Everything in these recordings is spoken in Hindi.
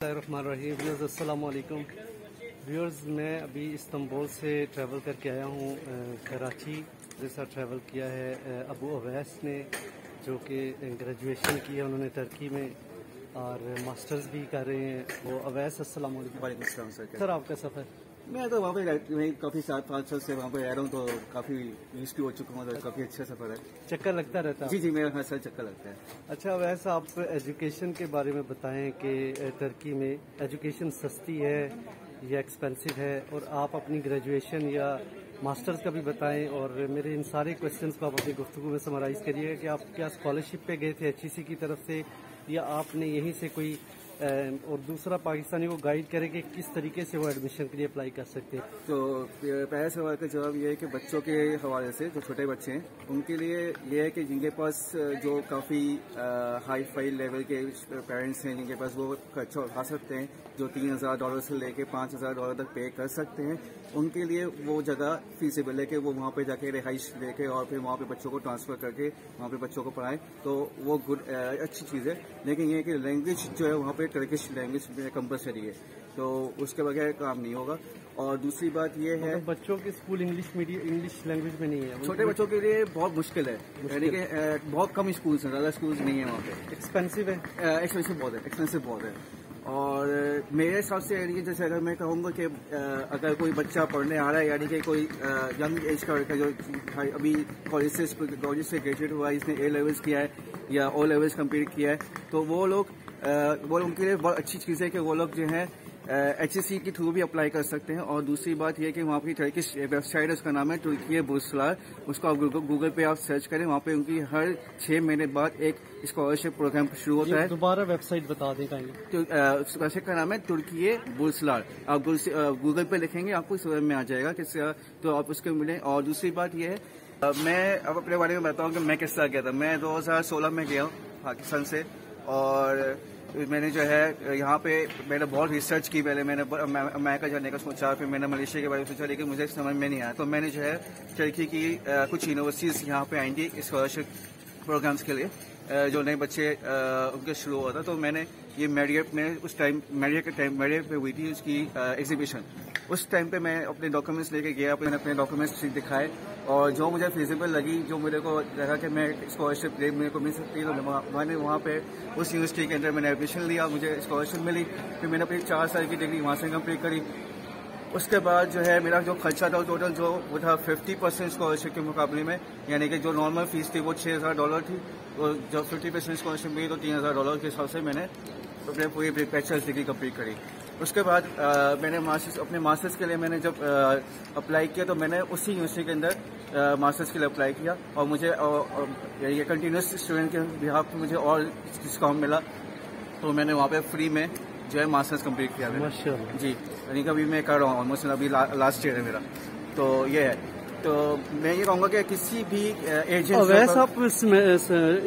व्यूअर्स अस्सलाम वालेकुम व्यूअर्स मैं अभी इस्तांबुल से ट्रैवल करके आया हूँ कराची जैसा ट्रैवल किया है अबू अवैस ने जो कि ग्रेजुएशन की है उन्होंने टर्की में और मास्टर्स भी कर रहे हैं। वो अवैस अस्सलाम वालेकुम सर। सर आपका सफ़र? मैं तो वहाँ पे मैं काफ़ी सात पाँच साल से वहाँ पे रह रहा हूँ तो काफ़ी यूज़ की हो चुका हूँ तो काफ़ी अच्छा सफ़र है। चक्कर लगता रहता है जी जी मेरा हर साल चक्कर लगता है। अच्छा वैसे आप एजुकेशन के बारे में बताएँ कि टर्की में एजुकेशन सस्ती है या एक्सपेंसिव है और आप अपनी ग्रेजुएशन या मास्टर्स का भी बताएँ और मेरे इन सारे क्वेश्चंस को आप अपनी गुफ्तु में समराइज करिएगा कि आप क्या स्कॉलरशिप पे गए थे एच की तरफ़ से या आपने यहीं से कोई और दूसरा, पाकिस्तानी को गाइड करे कि किस तरीके से वो एडमिशन के लिए अप्लाई कर सकते हैं। तो पहले सवाल का जवाब ये है कि बच्चों के हवाले से, जो छोटे बच्चे हैं, उनके लिए ये है कि जिनके पास, जो काफ़ी हाई फाई लेवल के पेरेंट्स हैं, जिनके पास वो खर्चा उठा सकते हैं, जो तीन हज़ार डॉलर से लेके पाँच हज़ार डॉलर तक पे कर सकते हैं, उनके लिए वो जगह फीसेबल है कि वो वहाँ पे जाके रिहाइश लेके और फिर वहाँ पे बच्चों को ट्रांसफ़र करके, वहाँ पे बच्चों को पढ़ाएँ तो वो गुड अच्छी चीज़ है। लेकिन ये कि लैंग्वेज जो है वहाँ पे टर्किश लैंग्वेज में कंपलसरी है। तो उसके बगैर काम नहीं होगा। और दूसरी बात ये है मतलब बच्चों के school English medium English language में नहीं है। छोटे बच्चों के लिए बहुत मुश्किल है। यानी कि बहुत कम स्कूल हैं ज़्यादा स्कूल नहीं है वहाँ पे। एक्सपेंसिव है। एक्सपेंसिव बहुत है एक्सपेंसिव बहुत है। और मेरे हिसाब से यानी कि जैसे अगर मैं कहूँगा कि अगर कोई बच्चा पढ़ने आ रहा है यानी कि कोई यंग एज का लड़का जो अभी कॉलेज से कॉलेज से ग्रेजुएट हुआ है इसने ए लेवल्स किया है या ओ लेवल्स कंप्लीट किया है तो वो लोग वो उनके लिए बहुत अच्छी चीज़ है कि वो लोग जो है एच एस सी के थ्रू भी अप्लाई कर सकते हैं। और दूसरी बात यह कि वहाँ की टर्किश वेबसाइट है उसका नाम है तुर्की बुसलार उसको आप गूगल, गूगल पे आप सर्च करें वहाँ पे उनकी हर छह महीने बाद एक स्कॉलरशिप प्रोग्राम शुरू होता है। दोबारा वेबसाइट बता दें तो वेबसाइट का नाम है तुर्की बुसलार आप गूगल पे लिखेंगे आपको इस में आ जाएगा किस तो आप उसको मिले। और दूसरी बात यह है मैं अब अपने बारे में बताऊँ कि मैं किस तरह गया था। मैं दो हज़ार सोलह में गया हूँ पाकिस्तान से। और मैंने जो है, यहाँ पे मैंने बहुत रिसर्च की पहले, मैंने अमेरिका जाने का सोचा, फिर मैंने मलेशिया के बारे में सोचा, लेकिन मुझे समझ में नहीं आया। तो मैंने जो है टर्की की कुछ यूनिवर्सिटीज़ यहाँ पे आई थी स्कॉलरशिप प्रोग्राम्स के लिए जो नए बच्चे उनके शुरू हुआ था। तो मैंने ये मेडियप में उस टाइम मेडिएट के टाइम मेडिएट पे हुई थी उसकी एग्जीबिशन उस टाइम पे मैं अपने डॉक्यूमेंट्स लेके गया मैंने अपने डॉक्यूमेंट्स दिखाए। और जो मुझे फिजिबल लगी, जो मेरे को लगा कि मैं स्कॉलरशिप मेरे को मिल सकती है तो मैंने वहाँ पे उस यूनिवर्सिटी के अंदर मैंने एडमिशन लिया, मुझे स्कॉलरशिप मिली। फिर मैंने अपनी चार साल की डिग्री वहाँ से कंप्लीट करी। उसके बाद जो है, मेरा जो खर्चा था टोटल जो वो था 50 परसेंट स्कॉलरशिप के मुकाबले में। यानी कि जो नॉर्मल फ़ीस थी, वो छः हज़ार डॉलर थी। तो जब 50 परसेंट स्कॉलरशिप मिली तो तीन हज़ार डॉलर के हिसाब से मैंने अपने पूरी बैचलर्स डिग्री कंप्लीट करी। उसके बाद आ, मैंने मास्टर्स अपने मास्टर्स के लिए मैंने जब अप्लाई किया तो मैंने उसी यूनिवर्सिटी के अंदर मास्टर्स के लिए अप्लाई किया और मुझे ये कंटिन्यूस स्टूडेंट के बिहाफ मुझे और डिस्काउंट मिला। तो मैंने वहाँ पे फ्री में जो है मास्टर्स कंप्लीट किया। जी यानी कभी मैं कर रहा हूँ ऑलमोस्ट अभी ला, लास्ट ईयर है मेरा। तो ये है। तो मैं ये कहूँगा कि किसी भी एजेंट वैसे आप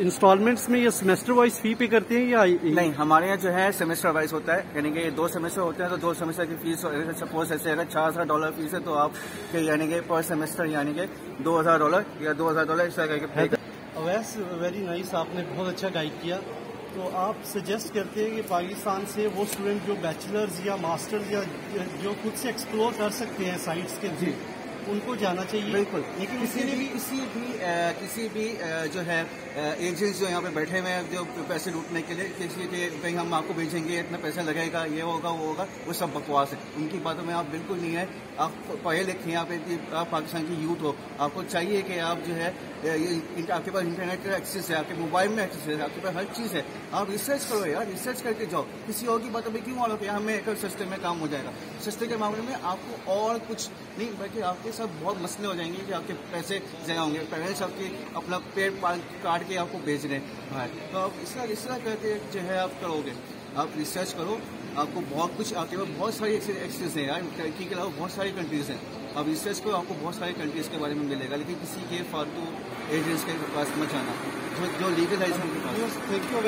इंस्टॉलमेंट्स में या सेमेस्टर वाइज फ़ी पे करते हैं या नहीं हमारे यहाँ जो है सेमेस्टर वाइज होता है यानी कि दो सेमेस्टर होते हैं तो दो सेमेस्टर की फ़ीस सपोज़ ऐसे अगर चार हज़ार डॉलर फ़ीस है तो आप यानी कि पर सेमेस्टर यानी कि दो हज़ार डॉलर या दो हज़ार डॉलर इस तरह करके वैस वेरी नाइस आपने बहुत अच्छा गाइड किया। तो आप सजेस्ट करते हैं कि पाकिस्तान से वो स्टूडेंट जो बैचलर्स या मास्टर्स या जो खुद से एक्सप्लोर कर सकते हैं साइट्स के जी। उनको जाना चाहिए। बिल्कुल। लेकिन किसी भी किसी भी किसी भी जो है एजेंट्स जो यहाँ पे बैठे हुए हैं जो पैसे लूटने के लिए किसी के कहीं हम आपको भेजेंगे इतना पैसा लगेगा ये होगा वो होगा वो सब बकवास है। उनकी बातों में आप बिल्कुल नहीं है। आप पढ़े लिखे यहाँ पे आप पाकिस्तान की यूथ हो। आपको चाहिए कि आप जो है आपके पास इंटरनेट का एक्सेस है आपके मोबाइल में एक्सेस है आपके पास हर चीज़ है। आप रिसर्च करो यार रिसर्च करके जाओ। किसी और की बातों में क्यों मानो कि हमें एक सस्ते में काम हो जाएगा? सस्ते के मामले में आपको और कुछ नहीं बल्कि आपके साथ बहुत मसले हो जाएँगे कि आपके पैसे जगह होंगे। पेरेंट्स आपके अपना पेड़ काट के आपको भेज रहे हैं। तो आप इस तरह इस तरह करके जो है आप करोगे। आप रिसर्च करो, आपको बहुत कुछ आपके पास बहुत सारी एक्सपीरियंस है यार। टर्की के अलावा बहुत सारी कंट्रीज़ हैं। आप रिसर्च करो, आपको बहुत सारी कंट्रीज़ के बारे में मिलेगा, लेकिन किसी के फालतू एजेंट्स के पास मत जाना। जो जो लीगल है थैंक यू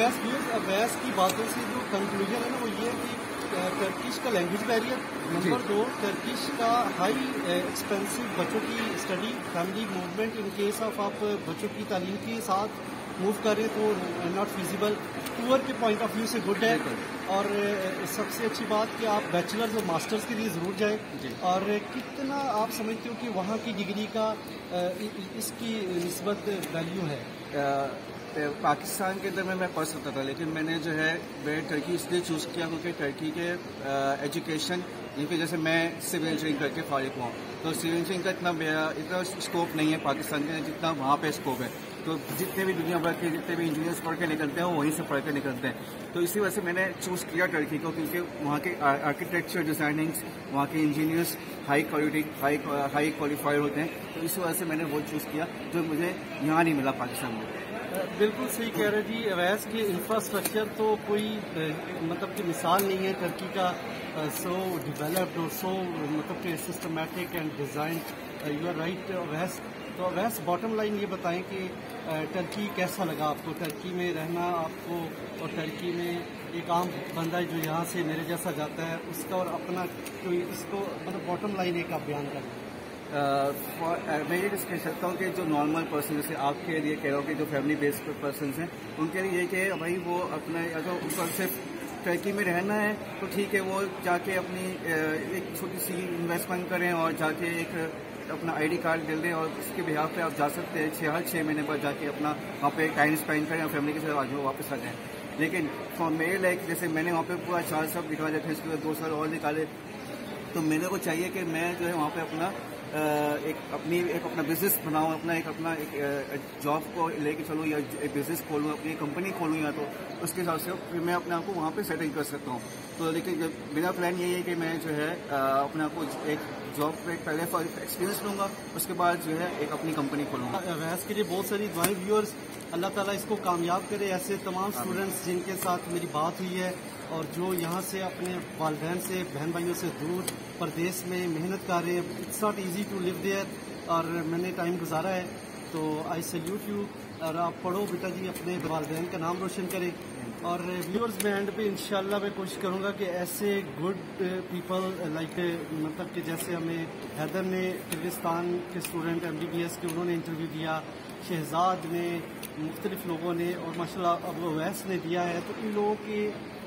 अवैस की बातों से जो कंक्लूजन है ना, वो ये है कि टर्किश का लैंग्वेज बैरियर नंबर दो टर्किश का हाई एक्सपेंसिव बच्चों की study family movement in case of आप बच्चों की तालीम के साथ मूव करें तो नॉट फिजिबल टूअर के पॉइंट ऑफ़ व्यू से गुड है। और सबसे अच्छी बात कि आप बैचलर्स और मास्टर्स के लिए ज़रूर जाएँ। और कितना आप समझते हो कि वहाँ की डिग्री का इसकी नस्बत वैल्यू है? पाकिस्तान के अंदर में मैं पढ़ सकता था, लेकिन मैंने जो है वे टर्की इसलिए चूज़ किया क्योंकि टर्की के एजुकेशन जिनकी जैसे मैं सिविल इंजीनियरिंग करके फारिग हुआ तो सिविल इंजीनियरिंग का इतना इतना स्कोप नहीं है पाकिस्तान के, जितना वहाँ पे स्कोप है। तो जितने भी दुनिया भर के जितने भी इंजीनियर्स पढ़ के निकलते हैं वहीं से पढ़ के निकलते हैं। तो इसी वजह से मैंने चूज़ किया टर्की को, क्योंकि वहाँ के आर्किटेक्चर डिजाइनिंग्स वहाँ के engineers high quality high high qualified होते हैं। तो इस वजह से मैंने वो चूज़ किया जो मुझे यहाँ नहीं मिला पाकिस्तान में। बिल्कुल सही कह रहे जी। अवैस के इंफ्रास्ट्रक्चर तो कोई मतलब की मिसाल नहीं है टर्की का। सो डिवेलप्ड और सो मतलब कि systematic and design you are right Awais. तो अवैस बॉटम लाइन ये बताएँ कि टर्की कैसा लगा आपको? टर्की में रहना आपको और टर्की में एक आम बंदा जो यहाँ से मेरे जैसा जाता है, उसका और अपना कोई इसको मतलब बॉटम लाइन एक आप बयान करें मैं ये कह सकता हूँ कि जो नॉर्मल पर्सन जैसे आपके लिए कह रहा हूँ कि जो फैमिली बेस्ड पर्सन हैं, उनके लिए ये कि भाई वो अपने, अगर ऊपर सिर्फ़ टर्की में रहना है तो ठीक है, वो जाके अपनी एक छोटी सी इन्वेस्टमेंट करें और जाके एक अपना आईडी कार्ड ले लें और इसके बिहार पे आप जा सकते हैं छः हर छः महीने बाद जाके अपना वहाँ पे टाइम स्पेंड करें और फैमिली के साथ आज वापस आ जाएँ। लेकिन फॉर मेरे लाइक जैसे मैंने वहाँ पे पूरा चार साल निकाले थे उसके बाद दो साल और निकाले तो मेरे को चाहिए कि मैं जो है वहाँ पे अपना एक अपनी एक अपना बिज़नेस बनाऊँ अपना एक अपना एक जॉब को लेके चलूँ या एक बिज़नेस खोलूँ अपनी कंपनी खोलूँ या तो उसके हिसाब से फिर मैं अपने आप को वहाँ पे सेटिंग कर सकता हूँ। तो लेकिन मेरा प्लान यही है कि मैं जो है अपने आप को एक जॉब पे पहले एक्सपीरियंस लूँगा उसके बाद जो है एक अपनी कंपनी खोलूँगा। वैस के लिए बहुत सारी दुआएँ व्यूअर्स अल्लाह ताला इसको कामयाब करे ऐसे तमाम स्टूडेंट्स जिनके साथ मेरी बात हुई है। और जो यहाँ से अपने वालदेन से, बहन भाइयों से दूर प्रदेश में मेहनत कर रहे हैं it's not easy to live there और मैंने टाइम गुजारा है तो आई सल्यूट यू और आप पढ़ो बेटा जी अपने वालदेन का नाम रोशन करें। और व्यूअर्स में एंड पे इंशाल्लाह मैं कोशिश करूँगा कि ऐसे गुड पीपल लाइक मतलब कि जैसे हमें हैदर ने किर्गिस्तान के student M B B S के उन्होंने इंटरव्यू दिया, शहजाद ने, मुख्तलिफ़ लोगों ने, और माशा अब वैस ने दिया है तो इन लोगों के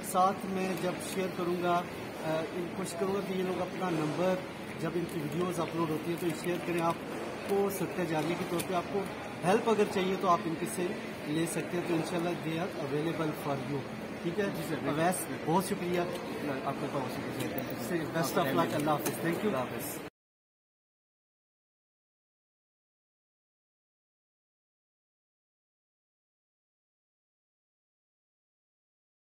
साथ मैं जब शेयर करूँगा कोशिश करूँगा कि ये लोग अपना नंबर जब इनकी वीडियोस अपलोड होती है तो शेयर करें। आपको सत्य जाने के तौर पे आपको हेल्प अगर चाहिए तो आप इनके से ले सकते हैं। तो इनशाला they are available for you ठीक है? जी सर वैस बहुत शुक्रिया। आपका बहुत शुक्रिया। बेस्ट ऑफ़ लक अल्लाह हाफिज़ थैंक यू